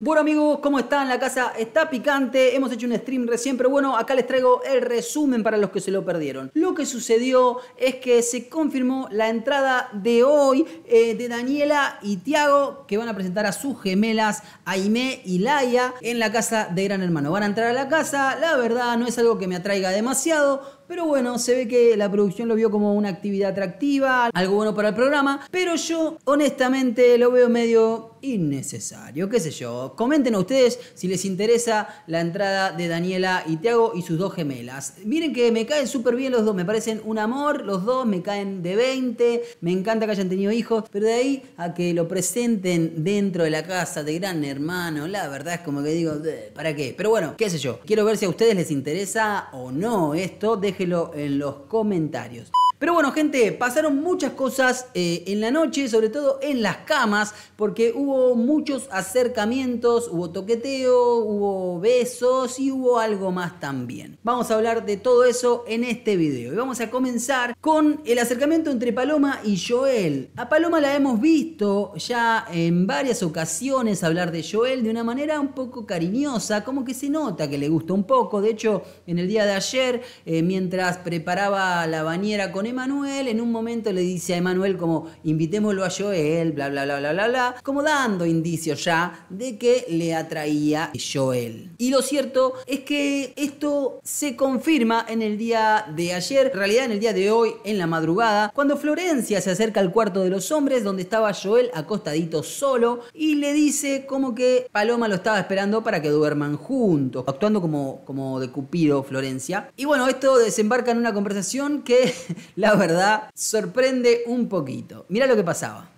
Bueno amigos, ¿cómo están? La casa está picante, hemos hecho un stream recién, pero bueno, acá les traigo el resumen para los que se lo perdieron. Lo que sucedió es que se confirmó la entrada de hoy eh, de Daniela y Tiago, que van a presentar a sus gemelas Aime y Laia en la casa de Gran Hermano. Van a entrar a la casa, la verdad no es algo que me atraiga demasiado, pero bueno, se ve que la producción lo vio como una actividad atractiva, algo bueno para el programa, pero yo honestamente lo veo medio innecesario, qué sé yo. Comenten a ustedes si les interesa la entrada de Daniela y Tiago y sus dos gemelas. Miren que me caen súper bien los dos, me parecen un amor, los dos me caen de 20, me encanta que hayan tenido hijos, pero de ahí a que lo presenten dentro de la casa de Gran Hermano, la verdad es como que digo, ¿para qué? Pero bueno, qué sé yo, quiero ver si a ustedes les interesa o no esto, déjelo en los comentarios. Pero bueno, gente, pasaron muchas cosas eh, en la noche, sobre todo en las camas, porque hubo muchos acercamientos, hubo toqueteo, hubo besos y hubo algo más también. Vamos a hablar de todo eso en este video. Y vamos a comenzar con el acercamiento entre Paloma y Joel. A Paloma la hemos visto ya en varias ocasiones hablar de Joel de una manera un poco cariñosa, como que se nota que le gusta un poco. De hecho, en el día de ayer, eh, mientras preparaba la bañera con Emanuel, en un momento le dice a Emanuel como invitémoslo a Joel, bla bla bla bla bla bla, como dando indicios ya de que le atraía Joel. Y lo cierto es que esto se confirma en el día de ayer, en realidad en el día de hoy, en la madrugada, cuando Florencia se acerca al cuarto de los hombres donde estaba Joel acostadito solo y le dice como que Paloma lo estaba esperando para que duerman juntos, actuando como, como de Cupido Florencia. Y bueno, esto desembarca en una conversación que la verdad, sorprende un poquito. Mira lo que pasaba.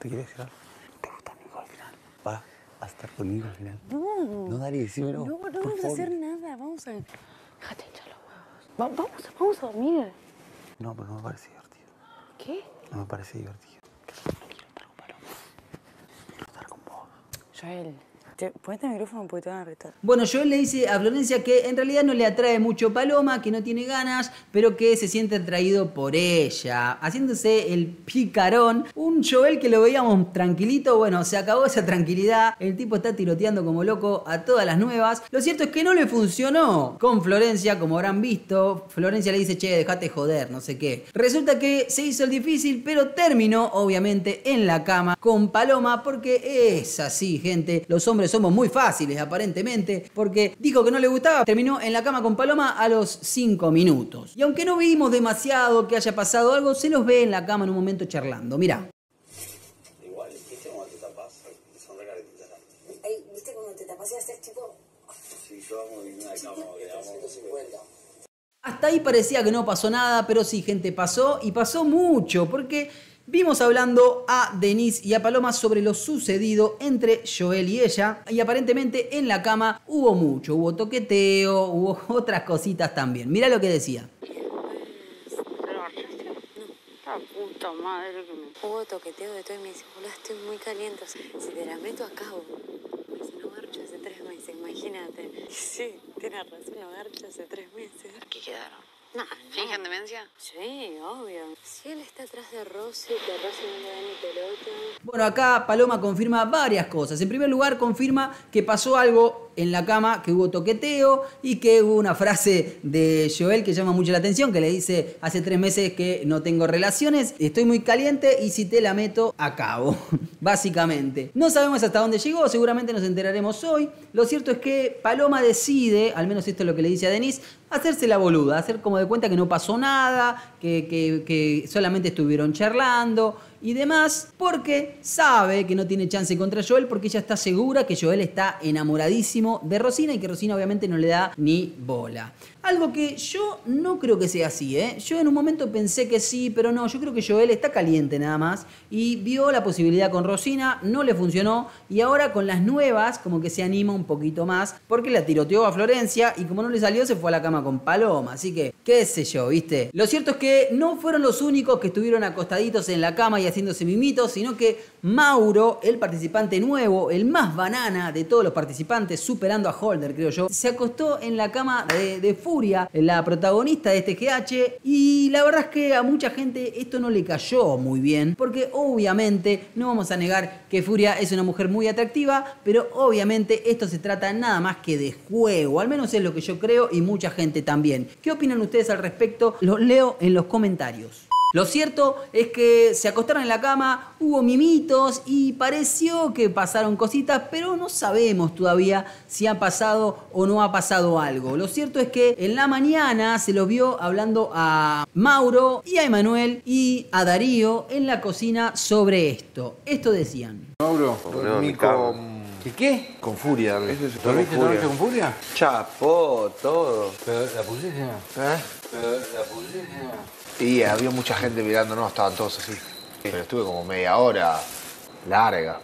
¿Te quieres quedar? ¿Te gusta Nico al final? Va a estar conmigo al final. No. No, Dari, decímelo. No, no por vamos a hacer nada. Vamos a. Déjate hinchar los huevos. Va- vamos, vamos a dormir. No, pero no me parece divertido. ¿Qué? No me parece divertido. Quiero estar con Paloma. Quiero estar con vos. Joel, ponete el micrófono porque te van a retar. Bueno, Joel le dice a Florencia que en realidad no le atrae mucho Paloma, que no tiene ganas, pero que se siente atraído por ella, haciéndose el picarón. Un Joel que lo veíamos tranquilito, bueno, se acabó esa tranquilidad, el tipo está tiroteando como loco a todas las nuevas. Lo cierto es que no le funcionó con Florencia, como habrán visto. Florencia le dice, che, dejate joder, no sé qué. Resulta que se hizo el difícil, pero terminó, obviamente, en la cama con Paloma, porque es así, gente. Los hombres somos muy fáciles, aparentemente, porque dijo que no le gustaba, terminó en la cama con Paloma a los 5 minutos. Y aunque no vimos demasiado que haya pasado algo, se los ve en la cama en un momento charlando. Mirá. Igual, ¿viste cuando te tapas? Son ¿viste cuando te tapas y haces tipo Si yo hago una de cama, que le damos 150? Hasta ahí parecía que no pasó nada, pero sí, gente, pasó y pasó mucho, porque vimos hablando a Denise y a Paloma sobre lo sucedido entre Joel y ella, y aparentemente en la cama hubo mucho, hubo toqueteo, hubo otras cositas también. Mira lo que decía. La puta madre que me. Hubo toqueteo de todo y me dice, hola, estoy muy caliente. Si te la meto acá, vos. Me dice, no garcho hace tres meses, imagínate. Sí, tienes razón, no garcho hace tres meses. ¿Qué quedaron? No, ¿Fingen demencia? Sí, obvio. Si él está atrás de Rosy, que Rosy no le da ni pelota. Bueno, acá Paloma confirma varias cosas. En primer lugar, confirma que pasó algo en la cama, que hubo toqueteo y que hubo una frase de Joel que llama mucho la atención, que le dice, hace tres meses que no tengo relaciones, estoy muy caliente y si te la meto, acabo. Básicamente. No sabemos hasta dónde llegó, seguramente nos enteraremos hoy. Lo cierto es que Paloma decide, al menos esto es lo que le dice a Denise, hacerse la boluda, hacer como de cuenta que no pasó nada, que, que- que solamente estuvieron charlando y demás, porque sabe que no tiene chance contra Joel, porque ella está segura que Joel está enamoradísimo de Rosina y que Rosina obviamente no le da ni bola. Algo que yo no creo que sea así, ¿eh? Yo en un momento pensé que sí, pero no, yo creo que Joel está caliente nada más y vio la posibilidad con Rosina, no le funcionó y ahora con las nuevas como que se anima un poquito más porque la tiroteó a Florencia y como no le salió se fue a la cama con Paloma, así que qué sé yo, ¿viste? Lo cierto es que no fueron los únicos que estuvieron acostaditos en la cama y haciéndose mimitos, sino que Mauro, el participante nuevo, el más banana de todos los participantes, superando a Holder, creo yo, se acostó en la cama de, de Furia, la protagonista de este GH, y la verdad es que a mucha gente esto no le cayó muy bien, porque obviamente no vamos a negar que Furia es una mujer muy atractiva, pero obviamente esto se trata nada más que de juego, al menos es lo que yo creo y mucha gente también. ¿Qué opinan ustedes al respecto? Los leo en los comentarios. Lo cierto es que se acostaron en la cama, hubo mimitos y pareció que pasaron cositas, pero no sabemos todavía si ha pasado o no ha pasado algo. Lo cierto es que en la mañana se lo vio hablando a Mauro y a Emanuel y a Darío en la cocina sobre esto. Esto decían. Mauro, dormí con... ¿Y qué? Con furia. dormí. ¿Dormiste Con furia. con furia? Chapó todo. Pero la pusiste. ¿Eh? Pero la pusiste. Y había mucha gente mirándonos, estaban todos así. Pero estuve como media hora larga.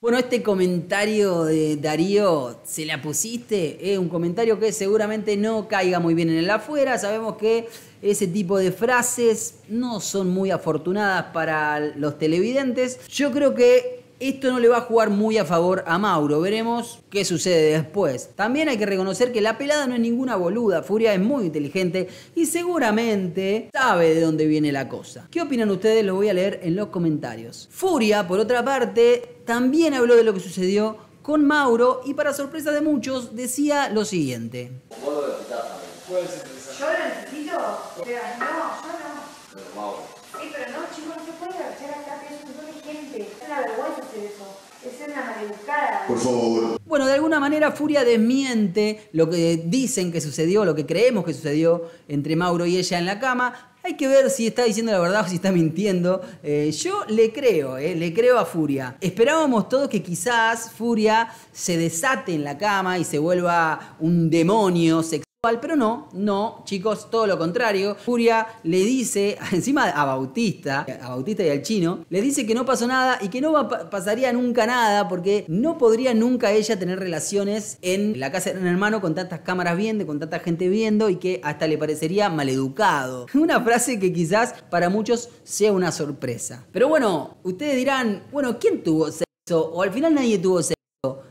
Bueno, este comentario de Darío, ¿se la pusiste? Es un comentario que seguramente no caiga muy bien en el afuera. Sabemos que ese tipo de frases no son muy afortunadas para los televidentes. Yo creo que esto no le va a jugar muy a favor a Mauro. Veremos qué sucede después. También hay que reconocer que la pelada no es ninguna boluda. Furia es muy inteligente y seguramente sabe de dónde viene la cosa. ¿Qué opinan ustedes? Lo voy a leer en los comentarios. Furia, por otra parte, también habló de lo que sucedió con Mauro y para sorpresa de muchos decía lo siguiente. ¿Yo lo necesito? Pero no, yo no. Sí, pero no, chicos, no se puede agachar acá, que es un montón de gente. Es una vergüenza hacer eso. Una maleducada. Bueno, de alguna manera Furia desmiente lo que dicen que sucedió, lo que creemos que sucedió entre Mauro y ella en la cama. Hay que ver si está diciendo la verdad o si está mintiendo. Eh, yo le creo, eh, le creo a Furia. Esperábamos todos que quizás Furia se desate en la cama y se vuelva un demonio sexual. Pero no, no, chicos, todo lo contrario. Furia le dice, encima a Bautista, a Bautista y al chino, le dice que no pasó nada y que no pasaría nunca nada porque no podría nunca ella tener relaciones en la casa de un hermano con tantas cámaras viendo, con tanta gente viendo y que hasta le parecería maleducado. Una frase que quizás para muchos sea una sorpresa. Pero bueno, ustedes dirán, bueno, ¿quién tuvo sexo? O al final nadie tuvo sexo.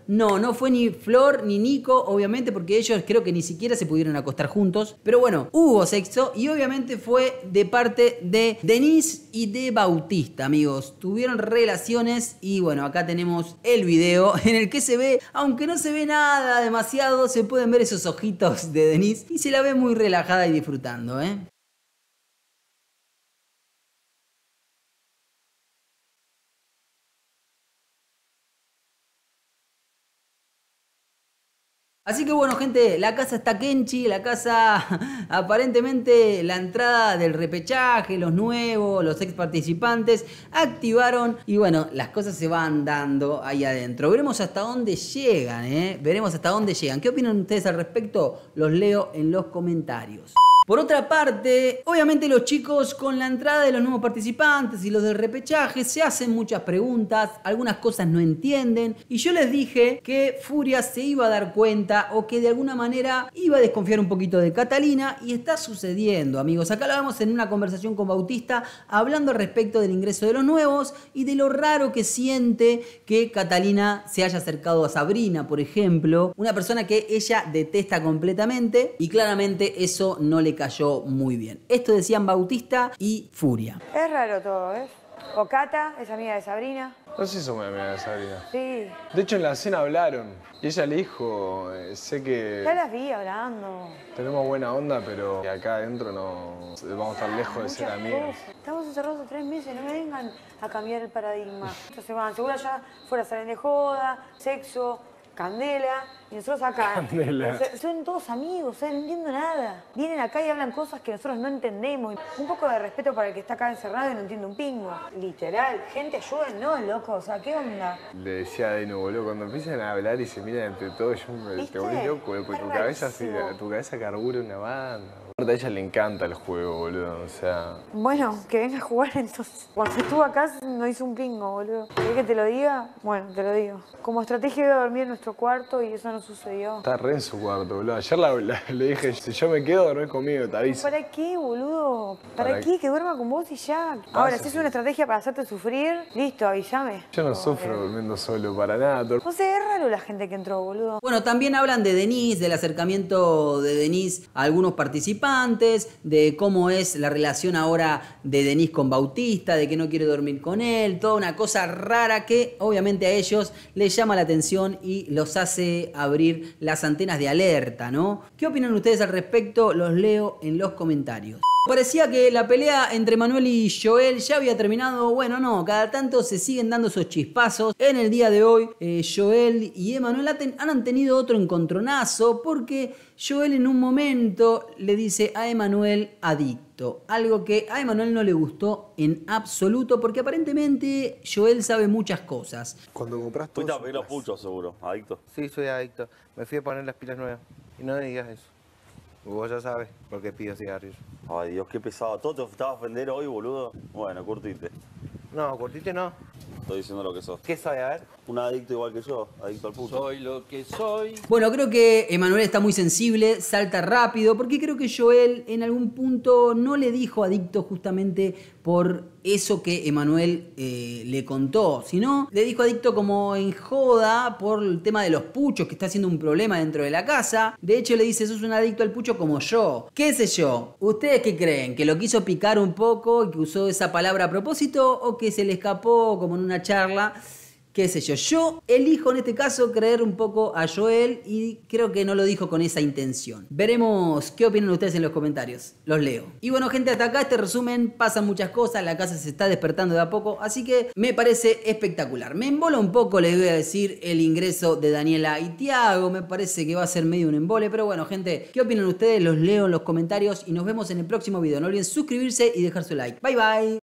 No, no fue ni Flor ni Nico, obviamente, porque ellos creo que ni siquiera se pudieron acostar juntos. Pero bueno, hubo sexo y obviamente fue de parte de Denise y de Bautista, amigos. Tuvieron relaciones y bueno, acá tenemos el video en el que se ve, aunque no se ve nada demasiado, se pueden ver esos ojitos de Denise y se la ve muy relajada y disfrutando, ¿eh? Así que bueno, gente, la casa está Kenchi, la casa aparentemente la entrada del repechaje, los nuevos, los ex participantes activaron y bueno, las cosas se van dando ahí adentro. Veremos hasta dónde llegan, ¿eh? Veremos hasta dónde llegan. ¿Qué opinan ustedes al respecto? Los leo en los comentarios. Por otra parte, obviamente los chicos con la entrada de los nuevos participantes y los del repechaje se hacen muchas preguntas, algunas cosas no entienden y yo les dije que Furia se iba a dar cuenta o que de alguna manera iba a desconfiar un poquito de Catalina y está sucediendo amigos. Acá lo vemos en una conversación con Bautista hablando respecto del ingreso de los nuevos y de lo raro que siente que Catalina se haya acercado a Sabrina, por ejemplo, una persona que ella detesta completamente y claramente eso no le cayó muy bien. Esto decían Bautista y Furia. Es raro todo, ¿ves? O Cata, es amiga de Sabrina. No sé si somos amigas de Sabrina. Sí. De hecho, en la cena hablaron. Y ella le dijo, eh, sé que Ya las vi hablando. tenemos buena onda, pero acá adentro no vamos a estar lejos de ser cosas. Estamos encerrados tres meses, no me vengan a cambiar el paradigma. Entonces van, seguro ya fuera salen de joda, sexo, candela, y nosotros acá. Candela. O sea, son todos amigos, o sea, no entiendo nada. Vienen acá y hablan cosas que nosotros no entendemos. Un poco de respeto para el que está acá encerrado y no entiende un pingo. Literal, gente ayuden, no, loco, o sea, ¿qué onda? Le decía a Deno, boludo, cuando empiezan a hablar y se miran entre todos, yo me, te volvés loco, loco, Es tu cabeza, tu cabeza carbura una banda. Aparte a ella le encanta el juego, boludo. O sea, Bueno, que venga a jugar entonces. Cuando estuvo acá no hizo un pingo, boludo. ¿Querés que te lo diga? Bueno, te lo digo. Como estrategia iba a dormir en nuestro cuarto y eso no sucedió. está re en su cuarto, boludo. Ayer la- la- le dije, si yo me quedo, dormís conmigo, te aviso. ¿Para qué, boludo? ¿Para, ¿Para qué? Que duerma con vos y ya. Ahora, si es una estrategia para hacerte sufrir, listo, avísame. Yo no sufro durmiendo solo para nada. tor- No sé, es raro la gente que entró, boludo. Bueno, también hablan de Denise, del acercamiento de Denise a algunos participantes, de cómo es la relación ahora de Denise con Bautista, de que no quiere dormir con él, toda una cosa rara que obviamente a ellos les llama la atención y los hace abrir las antenas de alerta, ¿no? ¿Qué opinan ustedes al respecto? Los leo en los comentarios. Parecía que la pelea entre Manuel y Joel ya había terminado. Bueno, no, cada tanto se siguen dando esos chispazos. En el día de hoy, eh, Joel y Emanuel han tenido otro encontronazo porque Joel en un momento le dice a Emanuel adicto. Algo que a Emanuel no le gustó en absoluto porque aparentemente Joel sabe muchas cosas. Cuando compras Fuiste a todo. pedir los puchos, seguro, adicto. Sí, soy adicto. Me fui a poner las pilas nuevas. Y no me digas eso. Vos ya sabes por qué pido cigarrillos. Ay, Dios, qué pesado. ¿Todo te estaba a ofender hoy, boludo? Bueno, curtite. No, cortite no. Estoy diciendo lo que sos. ¿Qué soy? A ver. Un adicto igual que yo, adicto al pucho. Soy lo que soy. Bueno, creo que Emanuel está muy sensible, salta rápido, porque creo que Joel en algún punto no le dijo adicto justamente por eso que Emanuel eh, le contó, sino le dijo adicto como en joda por el tema de los puchos, que está siendo un problema dentro de la casa. De hecho, le dice, sos un adicto al pucho como yo. ¿Qué sé yo? ¿Ustedes qué creen? ¿Que lo quiso picar un poco y que usó esa palabra a propósito o que se le escapó como en una charla? Qué sé yo. Yo elijo en este caso creer un poco a Joel y creo que no lo dijo con esa intención. Veremos qué opinan ustedes en los comentarios. Los leo. Y bueno, gente, hasta acá este resumen. Pasan muchas cosas, la casa se está despertando de a poco, así que me parece espectacular. Me embola un poco, les voy a decir, el ingreso de Daniela y Tiago. Me parece que va a ser medio un embole, pero bueno, gente, ¿qué opinan ustedes? Los leo en los comentarios y nos vemos en el próximo video. No olviden suscribirse y dejar su like. Bye bye.